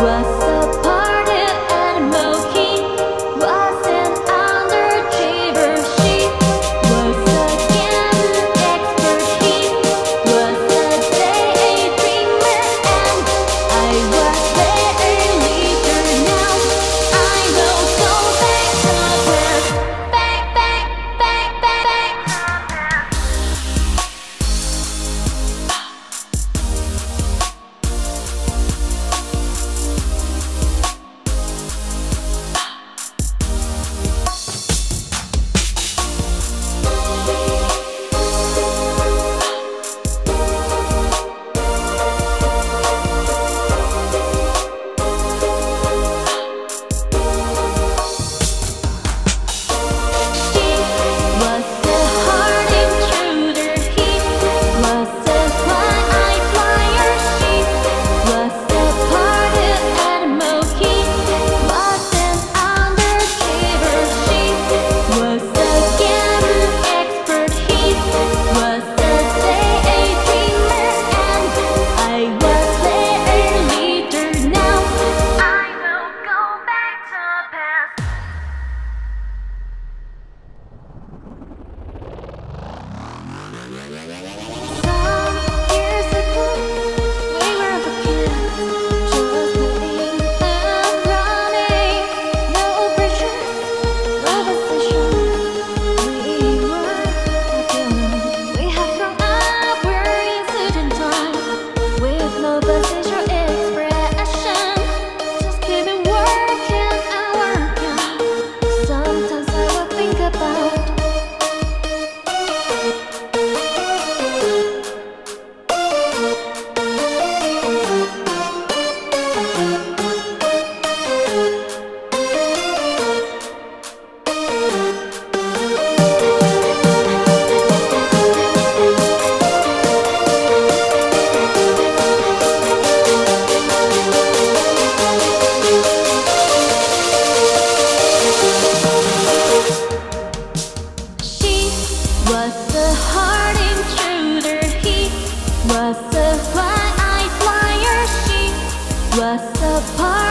rasa was a fly-eye flyer. She was a part.